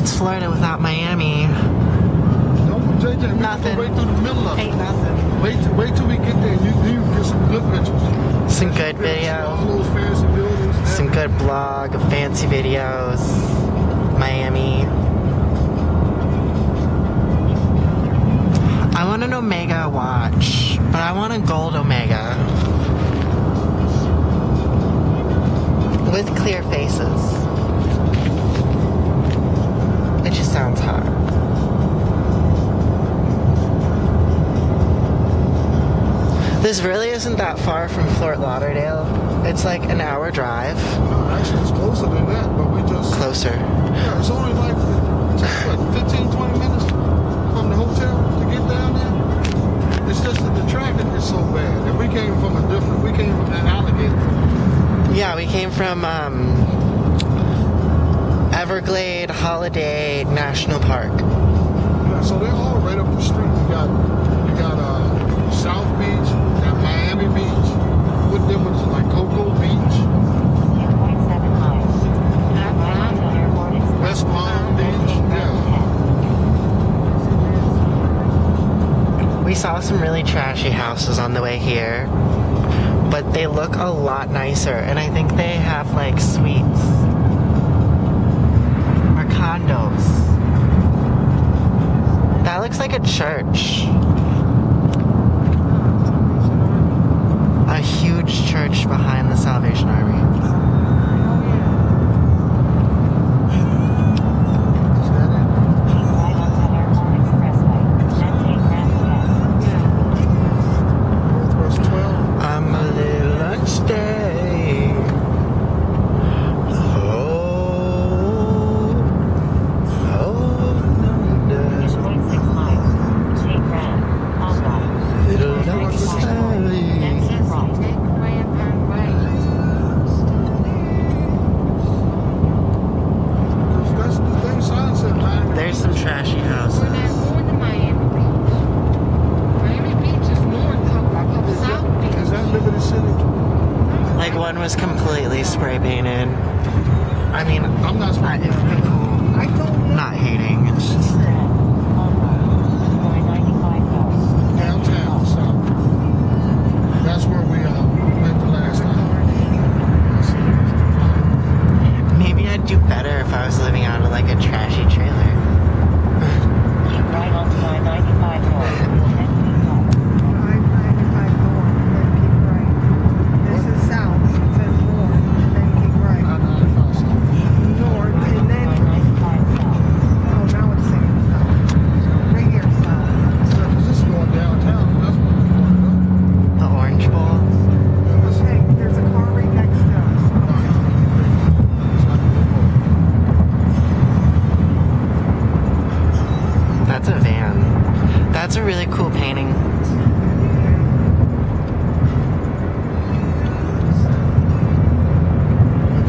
What's Florida without Miami? Don't JJ, we Nothing. Right through the middle of. Ain't nothing. Wait, till- wait till we get there. You, you get some good pictures. Some good All video. those fancy buildings. and Some good blog, of fancy videos. Miami. I want an Omega watch, but I want a gold Omega. With clear faces. It just sounds hot. This really isn't that far from Fort Lauderdale. It's like an hour drive. Uh, actually, it's closer than that, but we just. Closer. Yeah, it's only like just what, 15, 20 minutes from the hotel to get down there. It's just that the traffic is so bad. And we came from a different, we came from an alligator. Yeah, we came from um, Everglade Holiday National Park. Yeah, so they're all right up the street. You got, you got uh, South Beach, got Miami Beach. What difference is like Cocoa Beach, 2.7 miles. Miami Airport West Palm Beach? Yeah. We saw some really trashy houses on the way here, but they look a lot nicer, and I think they have like suites That looks like a church. A huge church behind the Salvation Army.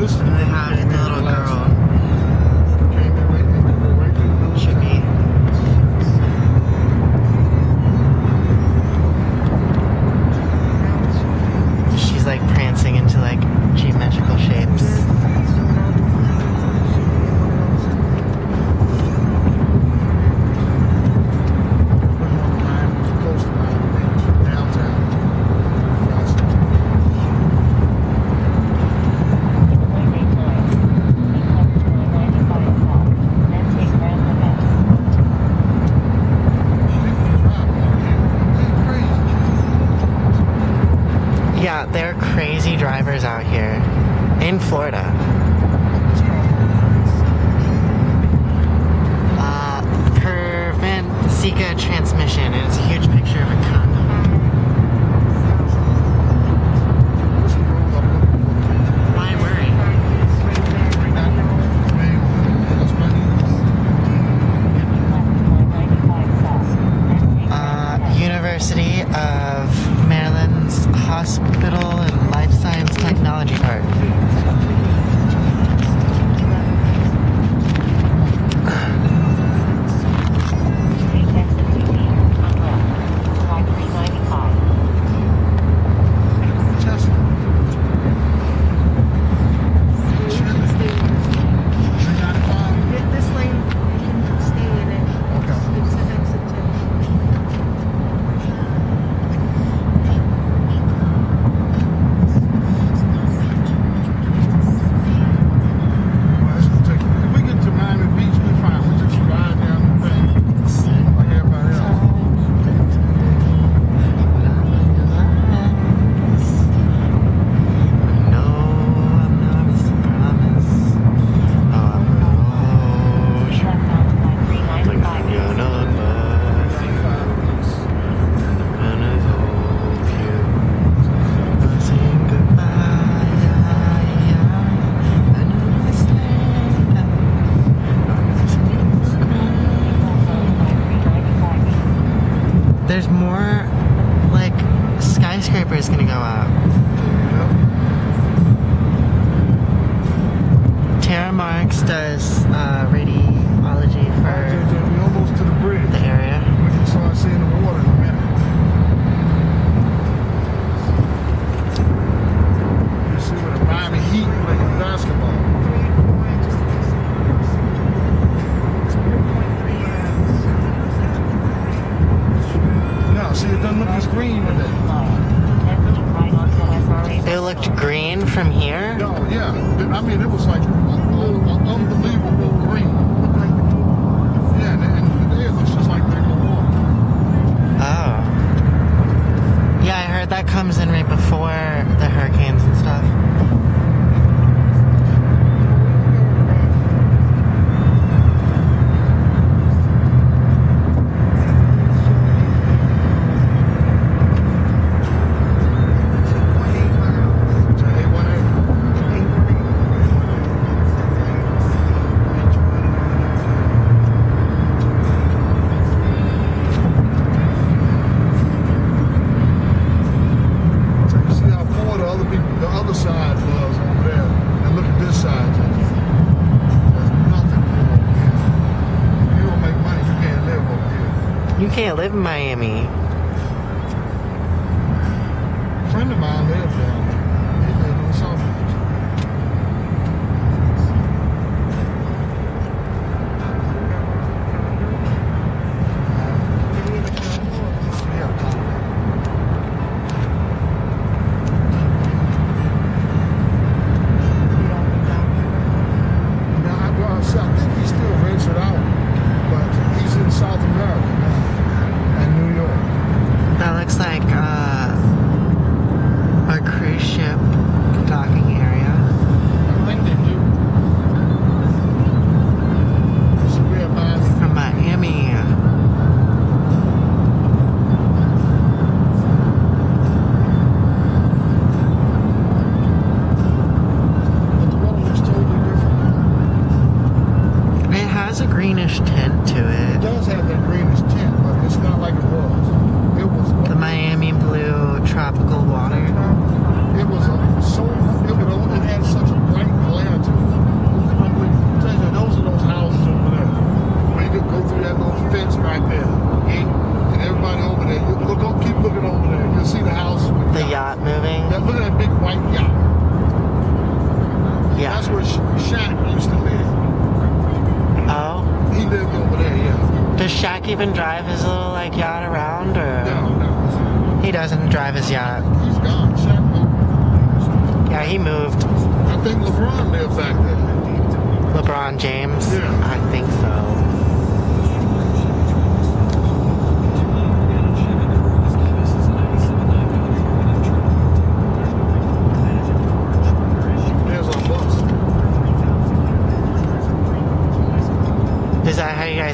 This is Zika transmission, and it's a huge picture of a comet. Can't live in Miami. Look at white yacht. Yeah. That's where Sha- Shaq used to live. Oh. He lived over there, yeah. Does Shaq even drive his little like yacht around or No, no. he doesn't drive his yacht? He's gone. Shaq moved. Yeah, he moved. I think LeBron lived back there. LeBron James? Yeah. I think so.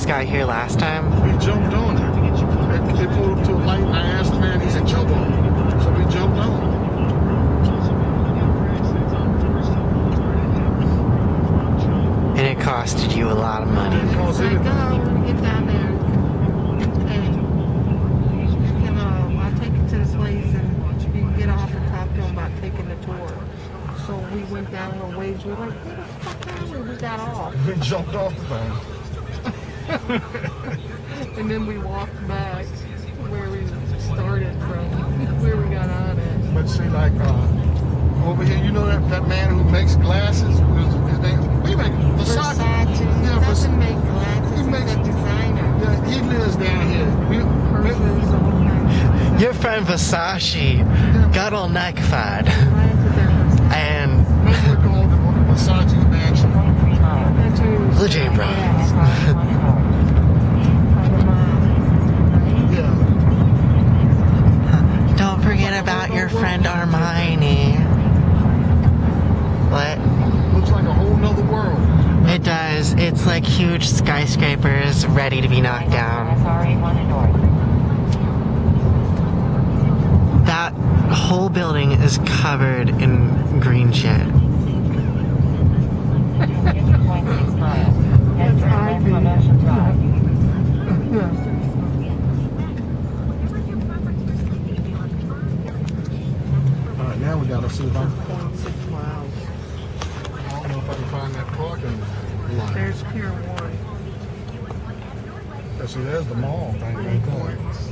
That how you guys got here last time? We jumped on it. They, they pulled up to a light and I asked the man, he said, jump on it. So we jumped on it. And it costed you a lot of money. Didn't cost Like, anything. when we get down there, and you can, uh, I'll take you to this place and you can get off and talk to them about taking the tour. So we went down a little ways, we were like, where the fuck are we? We got off. We jumped off the thing. And then we walked back where we started from, where we got on at. But see, like, uh, over here, you know that, that man who makes glasses? His, his name, we make Versace. Versace. Yeah, He doesn't Vers- make glasses, He he's makes- a designer. Yeah, he lives down here. We, Purses, all Your friend Versace got all Nikefied. glasses there, Versace. And maybe we call it the Versace Mansion. 0.3 miles. That's Blue Jay Bros. It does. It's like huge skyscrapers ready to be knocked down. SRA 1 north. That whole building is covered in green shit. 50.6 miles. Head That's turn left Ivy. on Ocean Drive. All right, now we gotta see if six. I don't know if I can find that parking There's Pier One. Yeah, see, there's the mall thing right there. Airports.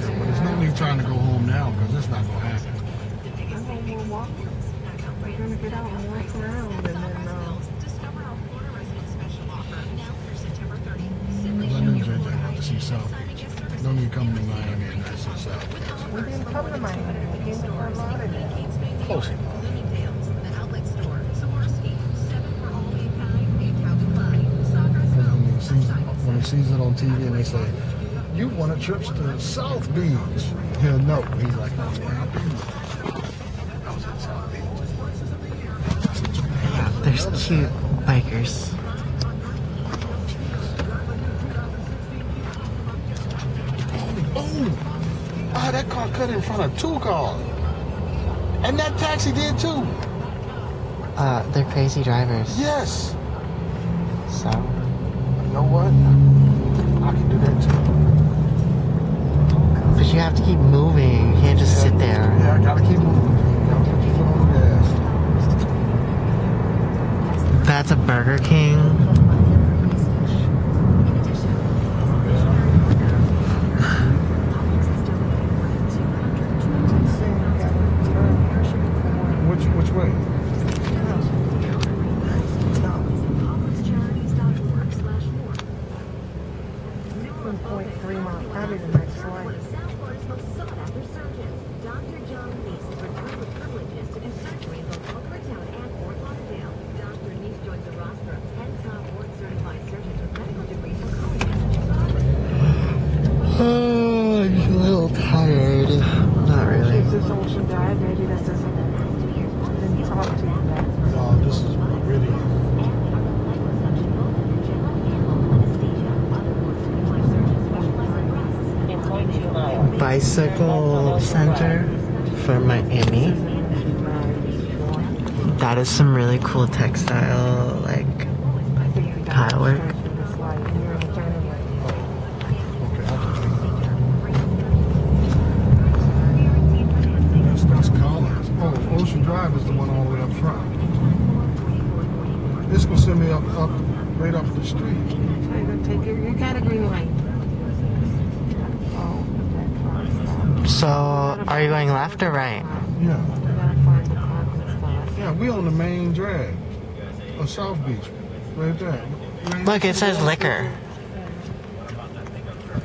But there's no need trying to go home now because it's not going to happen. I know we'll walk. We're gonna get out and walk around and then, uh, Because I knew JJ wanted to see South Beach. No need coming to Miami and not see South Beach. we didn't come to Miami. We came to Fort Lauderdale. Close enough. Because when he sees when he sees it on TV and they say, "You want a trip to South Beach," he'll know. He's like, "Oh yeah, I've been there. I was at South Beach." Yeah, there's cute bikers. Oh, ah, that car cut in front of two cars, and that taxi did too. Uh, they're crazy drivers. Yes. So, You know what? Burger King. Saying we gotta turn. Which which way? One point three miles. Probably the next line. Dr. John Neese is returned with privileges to do surgery in both Boca Raton and Fort Lauderdale. Dr. Neese joins a roster of 10 top board-certified surgeons with medical degrees from colleges. Oh, I'm a little tired. Not really. Is this Ocean Drive? Maybe that doesn't, didn't talk to you that. Oh, this is Meridian. In 0.2 miles. Bicycle center for Miami. That is some really cool textile, like tile work. Okay, I can That's, that's Collins. Oh, Ocean Drive is the one all the way up front. This gonna send me up, up, right up the street. Take it, you got a green light. Oh, that car stop. So, are you going left or right? Yeah, We gotta find the parking spot. yeah, we on the main drag of South Beach, right there. Right- Look, it says liquor.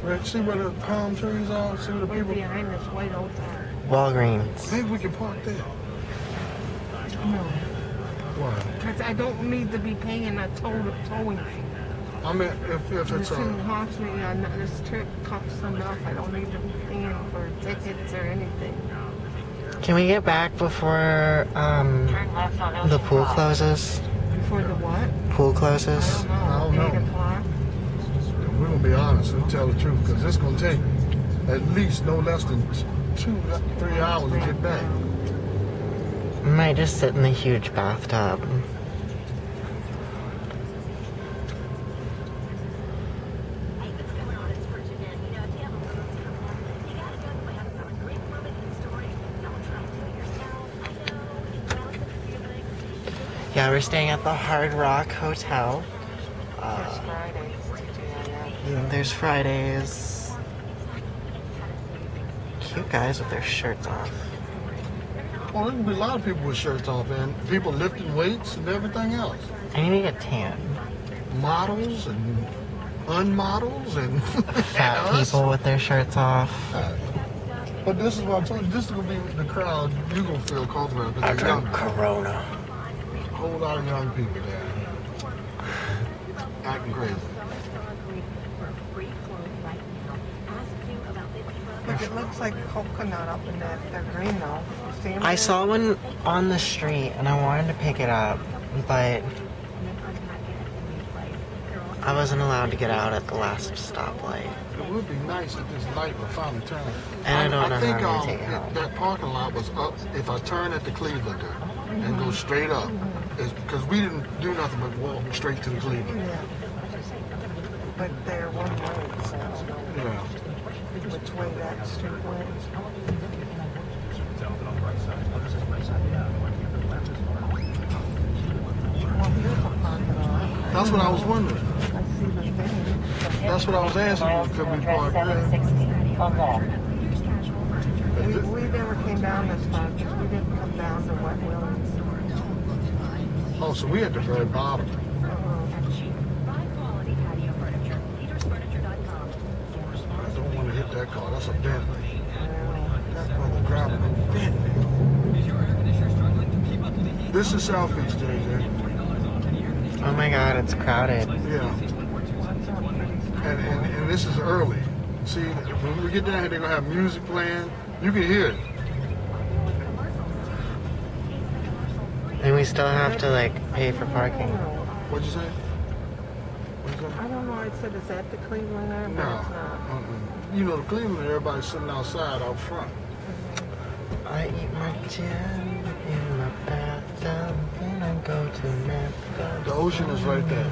Right, see where the palm trees are? See where the Way people? behind this white old car. Walgreens. Maybe we can park there. No, Why? because I don't need to be paying a tow, towing fee. I mean, if, if it's This a, shouldn't cost me, no- this trip costs enough. I don't need to be paying for tickets or anything. Can we get back before um, Turn left on the pool closes? Before the what? Pool I closes? don't know. I don't know. We're gonna be honest and tell the truth, because it's gonna take at least no less than two, three hours to get back. Might just sit in the huge bathtub. Yeah, we're staying at the Hard Rock Hotel. There's Uh, Fridays to do that. Yeah. there's Fridays. Cute guys with their shirts off. Well, there'll be a lot of people with shirts off and people lifting weights and everything else. I need to get tan. Models and unmodels and Fat and people with their shirts off. But this is what I'm telling you. This is gonna be the crowd you're gonna feel comfortable I because there's young, drink Corona. A whole lot of young people there acting crazy. Look, it looks like coconut up in that, that green though. You see 'em I saw one on the street and I wanted to pick it up, but I wasn't allowed to get out at the last stoplight. It would be nice if this light would finally turn. And I don't know think how I'm gonna um, take it that- that parking lot was up. If I turn at the Cleveland and go straight up, because we didn't do nothing but walk straight to the Cleveland. Yeah. But they're one way, so Yeah. which way that street went. That's what I was wondering. I see the thing. That's what I was asking could we park there? 760. We, we never came down this far, 'cause we didn't come down to Wet Willie's. Oh, so we at the very bottom. Buy quality patio furniture. LeadersFurniture.com. I don't want to hit that car. That's a Bentley. Well, Brother grabbing a Bentley. This is Southeast, JJ. Oh my god, it's crowded. Yeah. And, and, and this is early. See, when we get down here, they're going to have music playing. You can hear it. We still have to like pay for parking. What'd you say? What'd you say? I don't know, I said, is that the Cleveland Air? No. But it's not. Uh-uh. You know, the Cleveland, everybody's sitting outside out front. I eat my gin in my bathtub when I go to Memphis. The ocean is right there.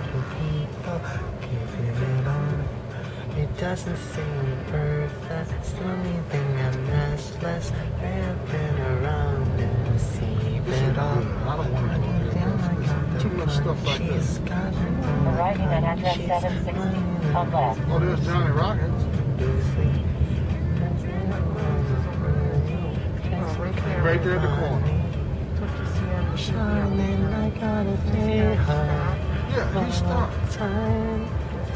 Doesn't seem perfect. It's the only I'm restless. I've been around and see This is it good. all. I don't want to go there. There's too much stuff like this. Arriving at address 760 on left. Oh, there's Johnny Rockets. Oh, right there. Right there at the corner. Took the Sienna. Shining like on a day. Yeah, he stopped.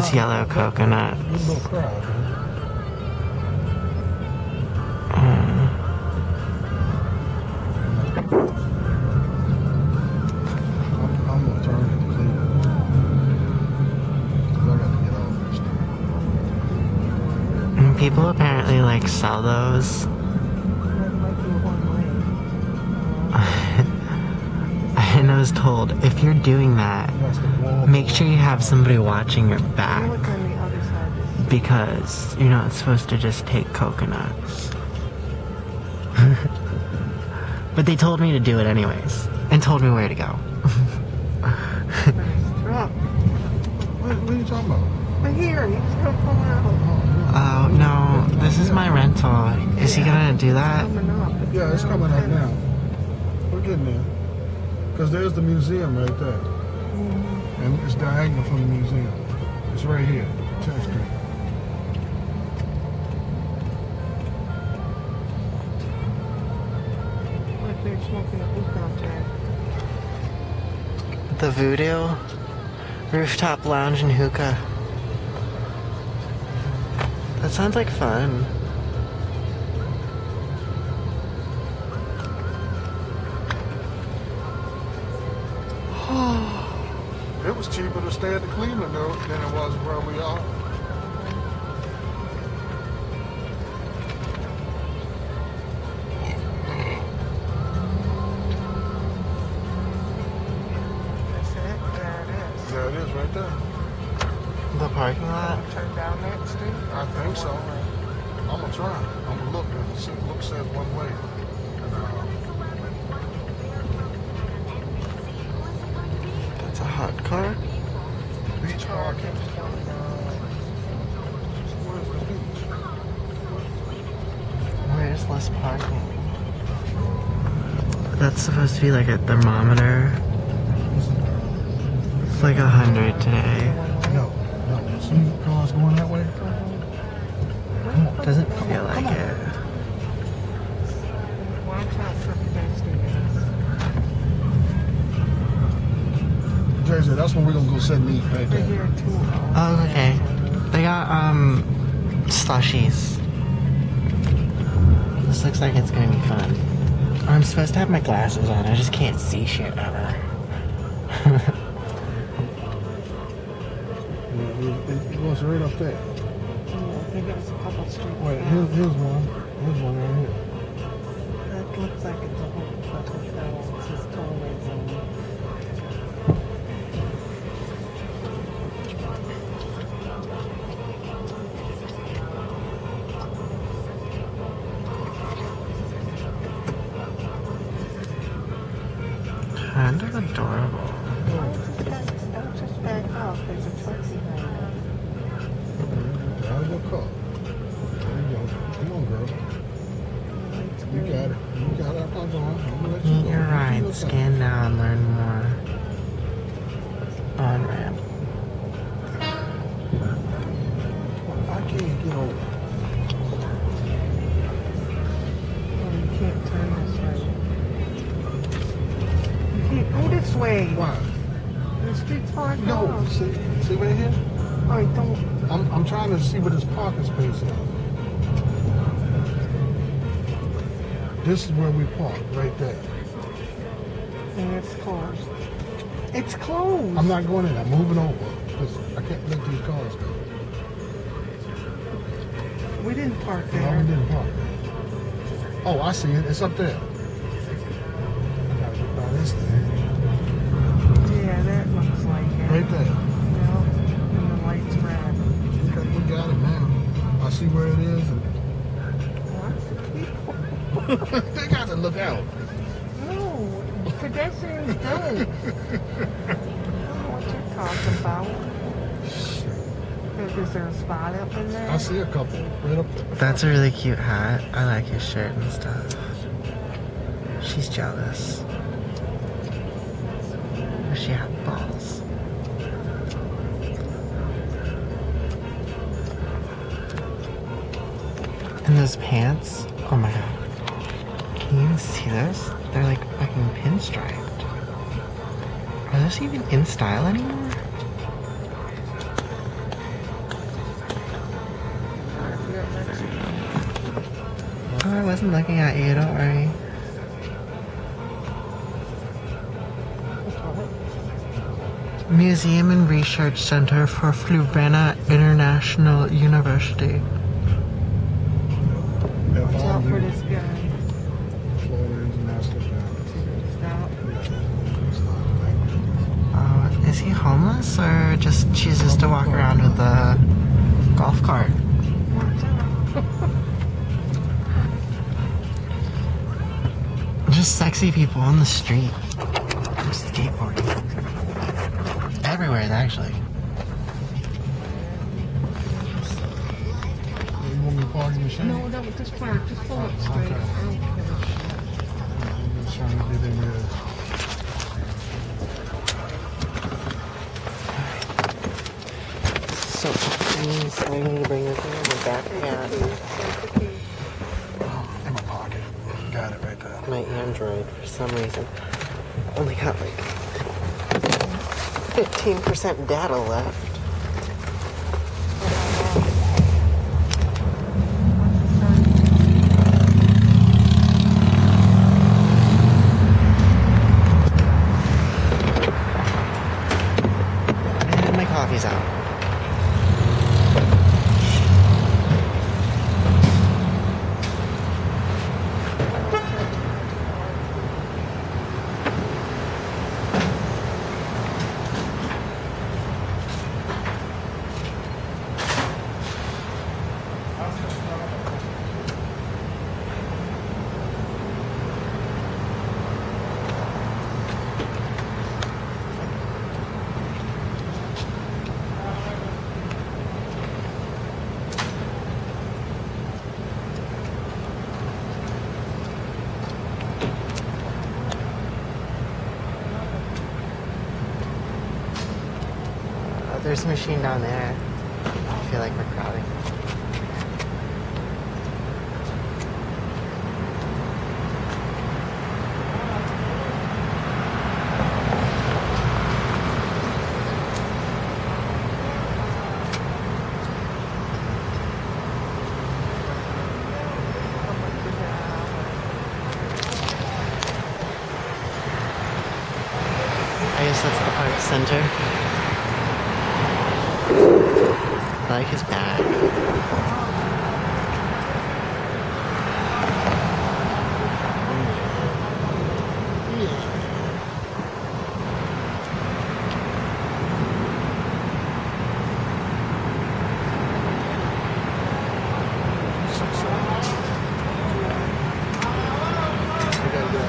this thing. And people apparently like sell those. Told if you're doing that, make sure you have somebody watching your back because you're not supposed to just take coconuts. but they told me to do it anyways and told me where to go. What, are you talking about? But here, he's gonna come out. Oh no, this is my rental. Is he gonna do that? Yeah, it's coming up now. We're getting there. Because there's the museum right there. And it's diagonal from the museum. It's right here, 10th Street. Like they're smoking a hookah out there. The Voodoo Rooftop Lounge and Hookah. That sounds like fun. It cheaper to stay at the Cleveland though than it was where we are. That's it. There it is. There it is right there. The parking lot? Turn down that street. I think so. I'm gonna try. I'm gonna look and see. Look says one way. Supposed to be like a thermometer. It's like a hundred today. No, no. See cars going that way? Doesn't feel like it. Watch out for pedestrians. JJ, that's when we're gonna go sit and eat right there. Oh, okay. They got um slushies. This looks like it's gonna be fun. I'm supposed to have my glasses on. I just can't see shit ever. It's right up there. Yeah, I think it was a couple streets Wait, here's, here's one. Here's one right here. That looks like it's a whole Meet your Do ride. Scan now and learn more. On ramp. I can't get over. Oh, you can't turn this way. You can't go this way. Why? The street's hard No. no. See, see right here. All right, don't. I'm, I'm trying to see what this parking space is. This is where we park, right there. And it's closed. It's closed. I'm not going in. I'm moving over because I can't let these cars go. We didn't park there. No, we didn't park. Oh, I see it. It's up there. Pedestrians don't. I don't know what you're talking about. Is- Is there a spot up in there? I see a couple right up there. That's a really cute hat. I like his shirt and stuff. She's jealous. Wish she had balls. And those pants, Even in style anymore? Oh, I wasn't looking at you, don't worry. Museum and Research Center for Fluvenna International University. Watch out for this guy. Florida International Bank. Stop. Uh, is he homeless or just chooses to walk around with a golf cart? Just sexy people on the street. Just skateboarding. Everywhere, actually. You want me to park in the shade? No, no, just park. Just pull up straight. Okay. I don't give a shit. I'm just trying to get in there. So, means I need to bring this in the back again. Oh, in my pocket. Got it right there. My Android, for some reason, only got like 15% data left. And my coffee's out. Uh, there's a machine down there. I feel like we're crowding. I guess that's the art center. Like his back. We gotta go.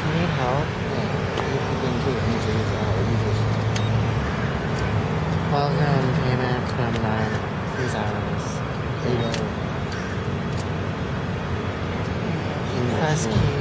Do you need help? Welcome, payment from nine. These hours. Key to one